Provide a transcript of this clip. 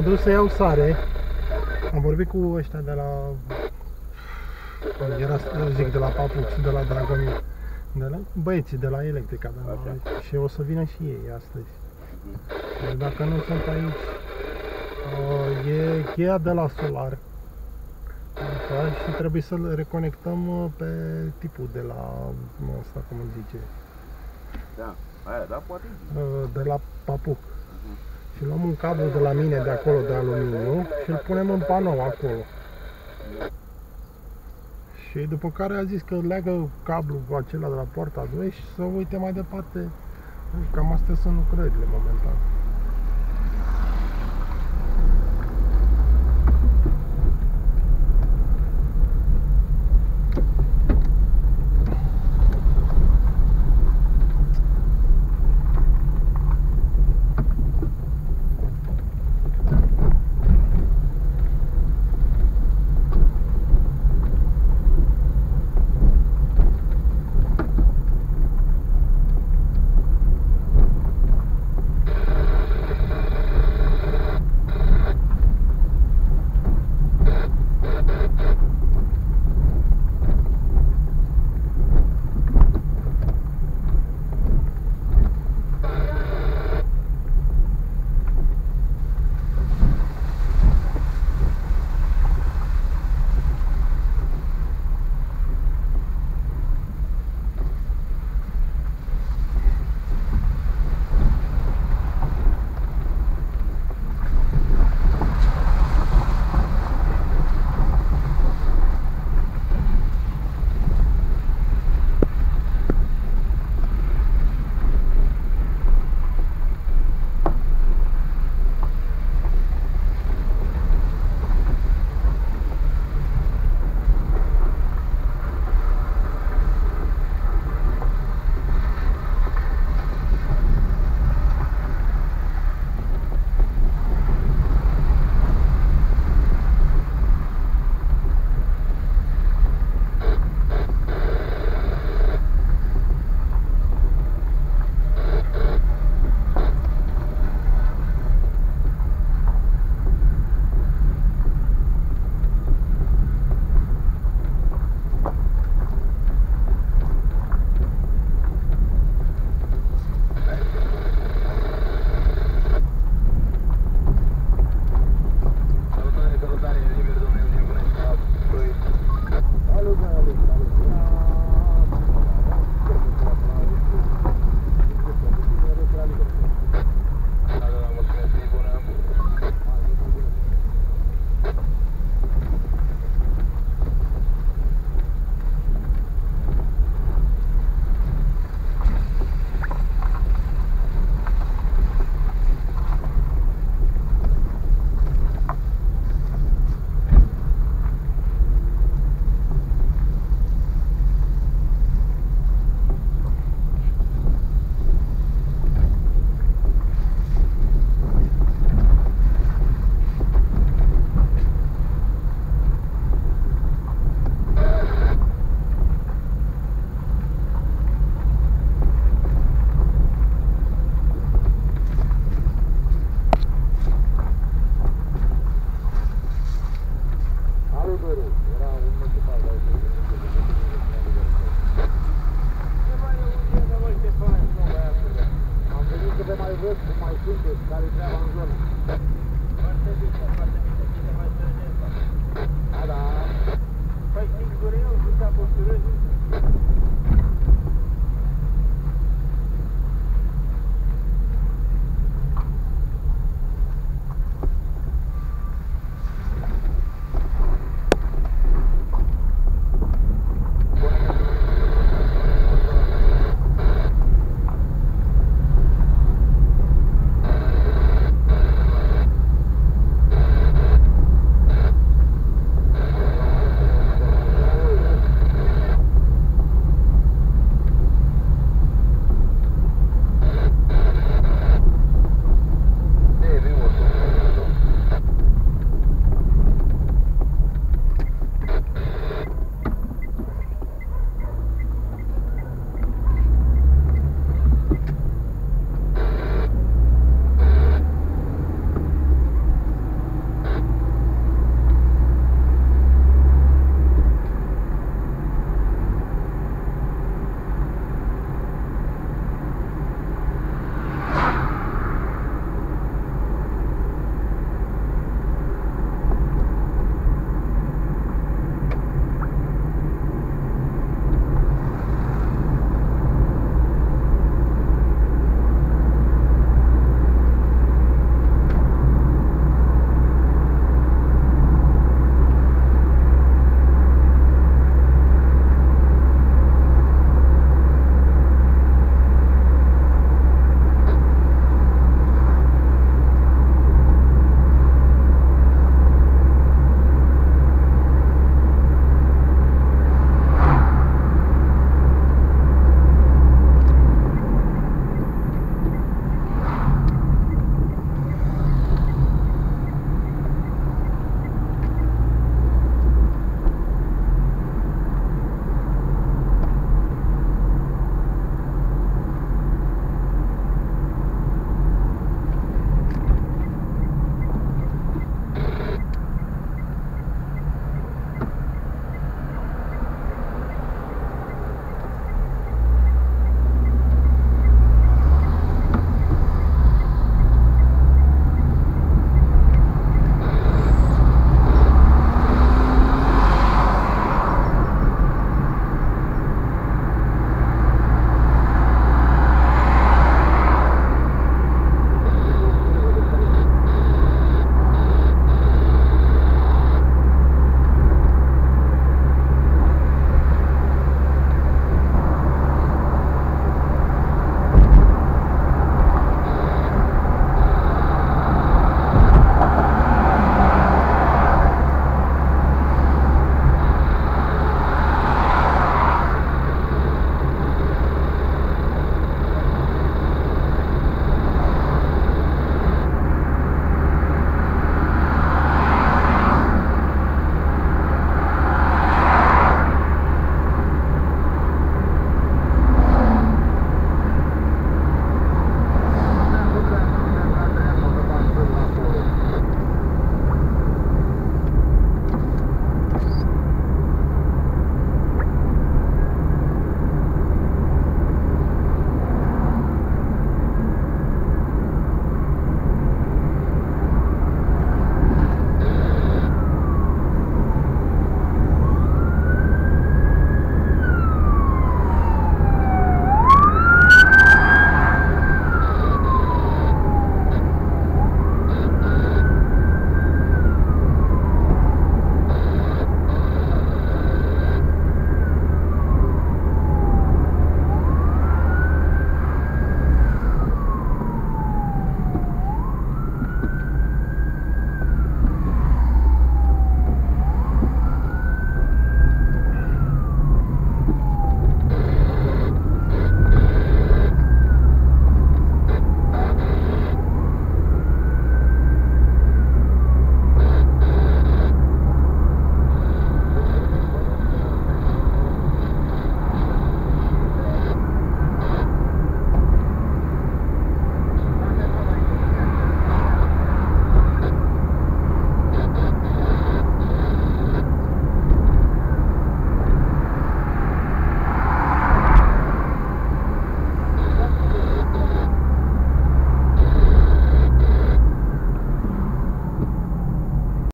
dus să iau sare. Am vorbit cu ăștia de la... Era, eu zic, de la Papux, de la Dragomir. De la băieții de la Electrica, de la, Așa. și o să vină și ei astăzi. Deci dacă nu sunt aici, uh, e cheia de la solar. Da, și trebuie să-l reconectăm uh, pe tipul de la, asta cum îi zice, Da, aia, da, poate. uh, de la Papuc. Și luăm un cablu de la mine de acolo de aluminiu și îl punem în panou acolo. Și după care a zis că leagă cablul cu acela de la poarta 2 și să uite mai departe. Cam astea sunt lucrările momentan.